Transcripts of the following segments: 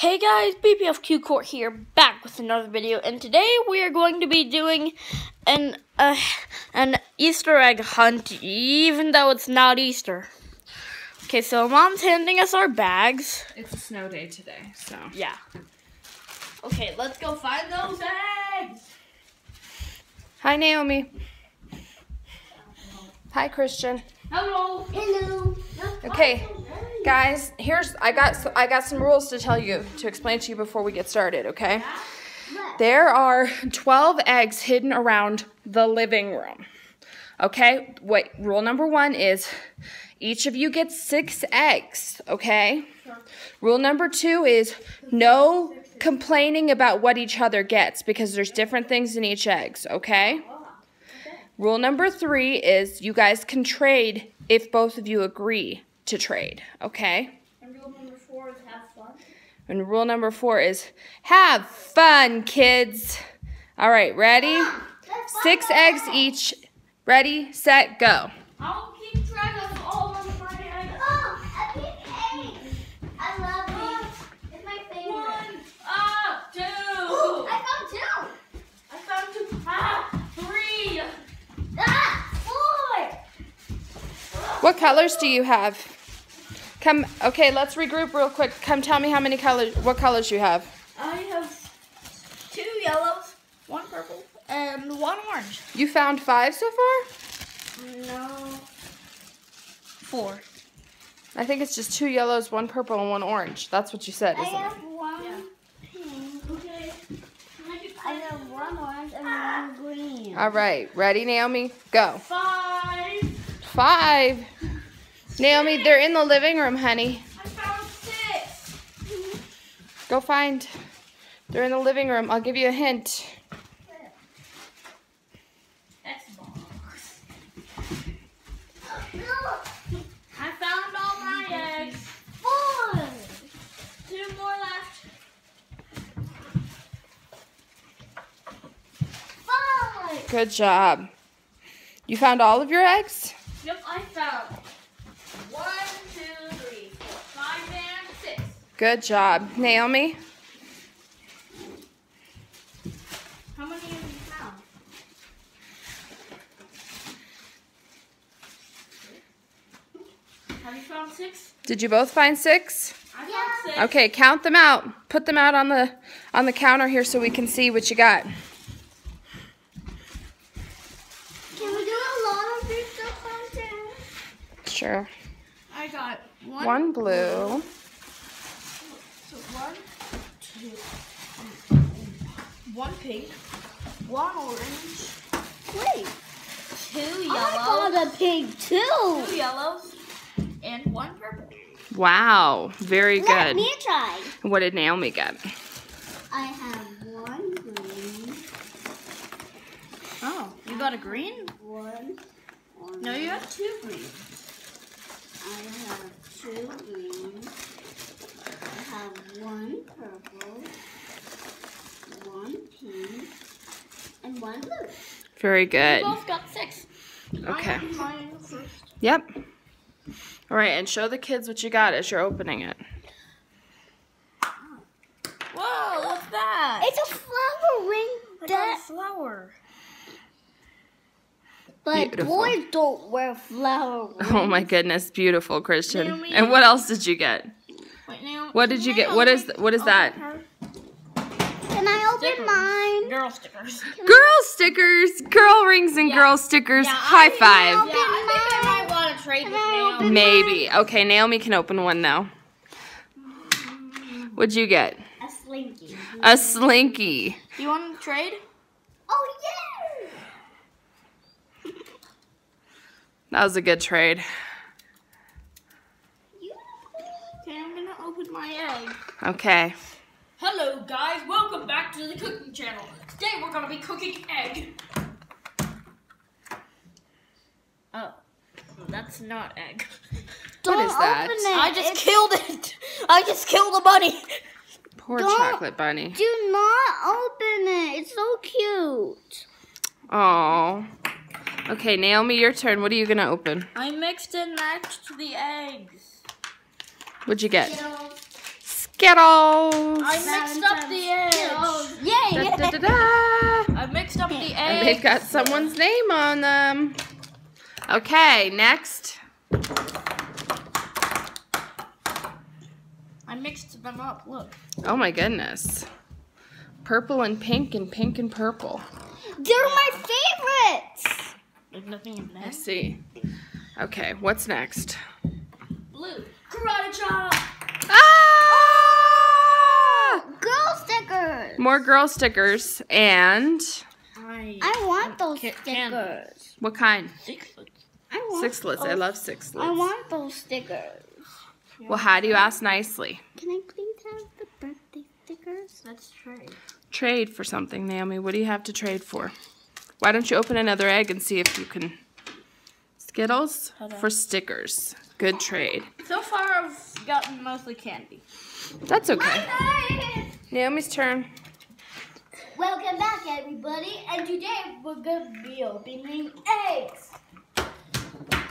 Hey guys, BPFQ Cort here, back with another video, and today we are going to be doing an uh, an Easter egg hunt, even though it's not Easter. Okay, so mom's handing us our bags. It's a snow day today, so. Yeah. Okay, let's go find those eggs. Hi, Naomi. Hi, Christian. Hello. Hello. Okay, guys, here's I got I got some rules to tell you to explain to you before we get started. Okay, there are 12 eggs hidden around the living room. Okay, wait. Rule number one is each of you gets six eggs. Okay. Rule number two is no complaining about what each other gets because there's different things in each eggs. Okay. Rule number three is you guys can trade if both of you agree to trade, okay? And rule number four is have fun. And rule number four is have fun, kids. All right, ready? Six eggs each. Ready, set, go. I'll keep track of all of my eggs. Oh, a pink egg. I love these. It's my favorite. One, ah, two. I found two. I found two. Ah, three. Ah, four. What colors do you have? Come, okay, let's regroup real quick. Come tell me how many colors, what colors you have. I have two yellows, one purple, and one orange. You found five so far? No. Four. I think it's just two yellows, one purple, and one orange. That's what you said, isn't it? have one Yeah. pink. Okay. I have one orange and one green. All right, ready, Naomi? Go. Five. Five. Naomi, they're in the living room, honey. I found six. Go find. They're in the living room. I'll give you a hint. Xbox. I found all my eggs. Four. Two more left. Five. Good job. You found all of your eggs? Yep, I found Good job. Naomi? How many have you found? Have you found six? Did you both find six? I found six. Okay, count them out. Put them out on the on the counter here so we can see what you got. Can we do a lot of these? Sure. I got one. One blue. So one, two, one pink, one orange, Wait. two yellow. I yellows, found a pig too. two yellows, and one purple. Wow, very Let good. me try. What did Naomi get? I have one green, Oh, you got a green? one orange. No, you have two green. I have two green. I have one purple, one pink, and one blue. Very good. We good. both got six. Okay. I opened mine first. Yep. All right, and show the kids what you got as you're opening it. Whoa, what's that? It's a flower ring I a that, flower. but Beautiful. boys don't wear flower rings. Oh my goodness, beautiful, Christian. Naomi. And what else did you get? Wait, now. What did you get? What is what is that? Can I open Stickers. mine? Girl stickers. Girl stickers, girl rings and Yeah. girl stickers. Yeah, High I- five. Yeah, I think I might want to trade with Naomi. Maybe. Okay, Naomi can open one now. What'd you get? A slinky. A slinky. You want to trade? Oh yeah! That was a good trade. My egg. Okay. Hello, guys. Welcome back to the cooking channel. Today we're gonna be cooking egg. Oh, that's not egg. Don't is that? it. I just It's- killed it. I just killed a bunny. Poor Don't- chocolate bunny. Do not open it. It's so cute. Oh. Okay, Naomi, your turn. What are you gonna open? I mixed and matched the eggs. What'd you get? Skittles. Skittles. I mixed up the eggs. Yay! Da, da, da, da. I mixed up the eggs. And they've got someone's name on them. Okay, next. I mixed them up. Look. Oh my goodness. Purple and pink and pink and purple. They're my favorites. There's nothing in I see. Okay, what's next? Blue. Karate chop. Ah! Girl stickers. More girl stickers. And I. I want those Ca- stickers. candles. what kind? Sixlets. I want. Sixlets. I love sixlets. I want those stickers. Well, how do you ask nicely? Can I please have the birthday stickers? That's trade. Trade for something, Naomi. What do you have to trade for? Why don't you open another egg and see if you can. Skittles for stickers. Good trade. So far, I've gotten mostly candy. That's okay. Naomi's turn. Welcome back, everybody, and today we're gonna be opening eggs.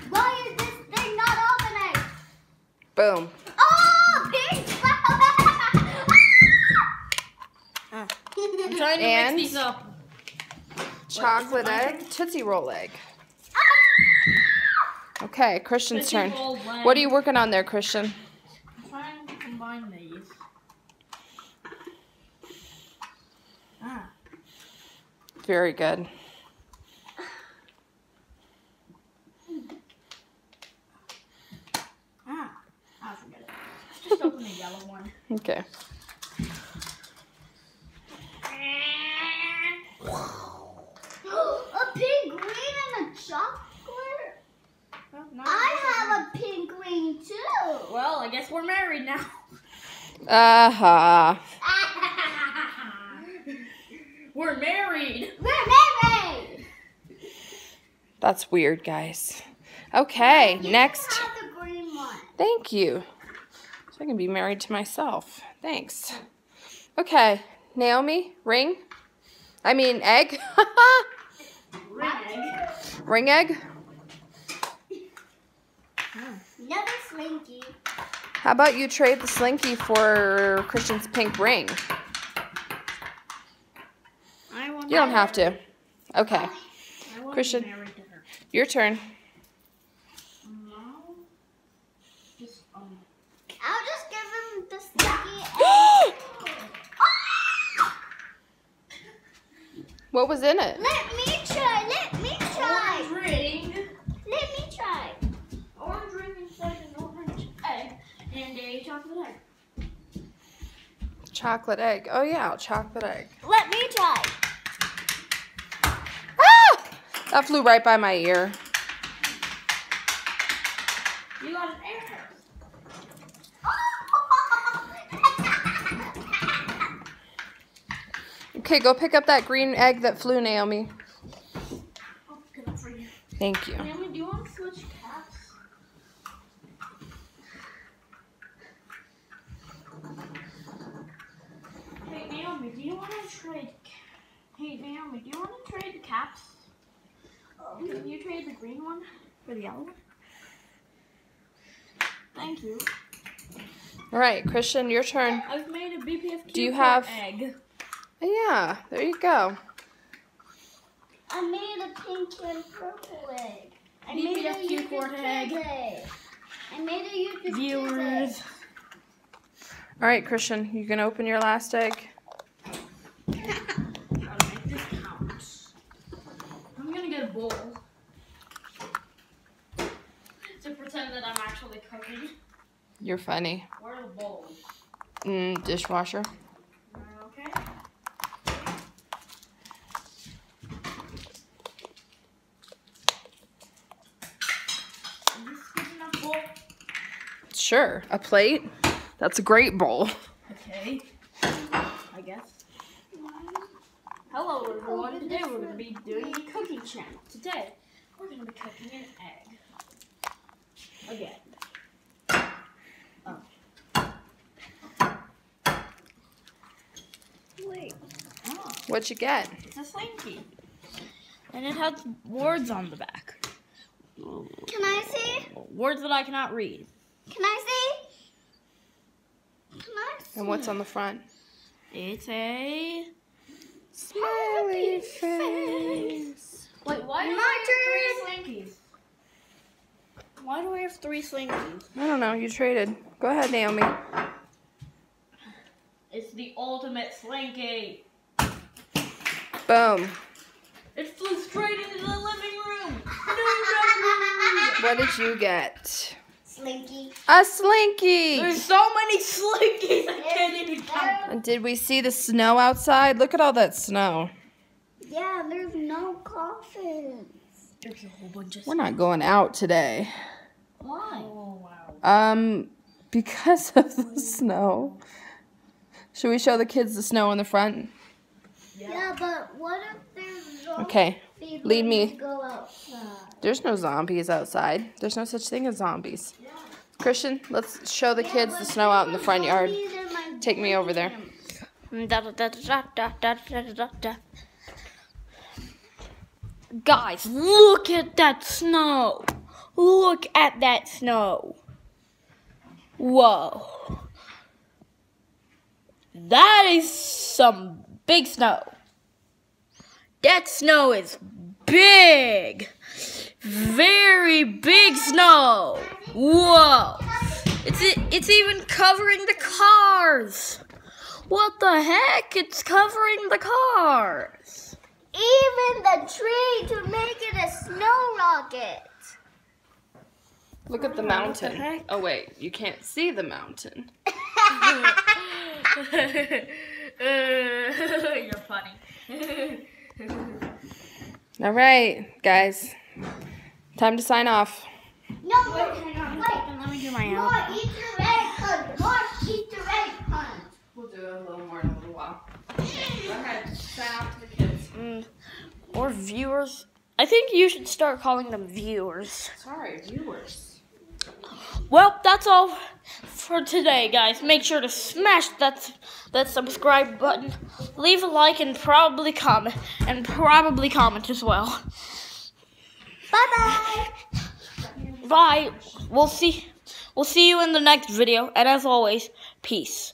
Why is this thing not opening? Boom. Oh, pink I'm trying to And? mix these up. Chocolate egg, Tootsie Roll egg. Ah! Okay, Christian's Tootsie turn. What are you working on there, Christian? I'm trying to combine these. Ah. Very good. Ah. I forget it. Just open the yellow one. Okay. a pink and a chocolate? Well, I have a pink green too. Well, I guess we're married now. Uh huh. We're married. We're married. That's weird, guys. Okay, You next. can have the green one. Thank you. So I can be married to myself. Thanks. Okay, Naomi, ring. I mean, egg. Ring egg. ring egg. Another slinky. How about you trade the slinky for Christian's pink ring? I want. You don't have to. Okay, Christian. To be married to her. your turn. No. Just um. I'll just give him the slinky. what was in it? Let me try. Let me try. Orange ring. Let me try. Orange ring inside an orange egg and a chocolate egg. Chocolate egg. Oh yeah, chocolate egg. Let me try. That flew right by my ear. You got an error. Okay, go pick up that green egg that flew, Naomi. I'll pick it up for you. Thank you. Naomi, do you want to switch caps? Hey Naomi, do you want to trade? Hey Naomi, do you want to trade the caps? Can you trade the green one for the yellow one? Thank you. All right, Christian, your turn. I've made a BPFQ Do you have- egg. Yeah, there you go. I made a pink and purple egg. I BPFQ made a YouTube quart egg. egg. I made a YouTube Viewers. All right, Christian, you can open your last egg. Gotta make this count. I'm gonna get a bowl. To pretend that I'm actually cooking. You're funny. Where are the bowls? Mm, dishwasher. Okay. Is this good enough bowl? Sure, a plate. That's a great bowl. Okay. I guess. Hello everyone. Today we're gonna be doing a cooking channel. Today we're gonna be cooking an egg. Again. Wait. Oh, What'd you get? it's a slinky. And it has words on the back. Can I see? Words that I cannot read. Can I see? Can I And what's on the front? It's a. Smiley face. Wait, why do My we have three slinkies? Why do we have three slinkies? I don't know. You traded. Go ahead, Naomi. It's the ultimate slinky. Boom. It flew straight into the living room. No, What did you get? Slinky. A slinky. There's so many slinkies I can't even count. And did we see the snow outside? Look at all that snow. Yeah, there's no coffins. There's a whole bunch of. We're not going out today. Why? Oh wow. Um, because of the snow. Should we show the kids the snow in the front? Yeah, but what if there's? Okay, lead me. There's no zombies outside. There's no such thing as zombies. Yeah. Christian, let's show the kids the snow out in the front yard. Take me over there. Guys, look at that snow. Look at that snow. Whoa. That is some big snow. That snow is big. Very big snow. Whoa. It's it's even covering the cars. What the heck? It's covering the cars. Even the tree to make it a snow rocket. Look at the the mountain. heck? Oh wait, you can't see the mountain. Uh, You're funny. All right, guys. Time to sign off. No, wait, wait. Let me do my More Easter egg hunt. More Easter egg hunt. We'll do it a little more in a little while. Go ahead. Sign off to the kids. Mm, or viewers. I think you should start calling them viewers. Sorry, viewers. Well, that's all for today, guys. Make sure to smash that that subscribe button, leave a like, and probably comment, and probably comment as well. Bye bye. Bye. We'll see. We'll see you in the next video. And as always, peace.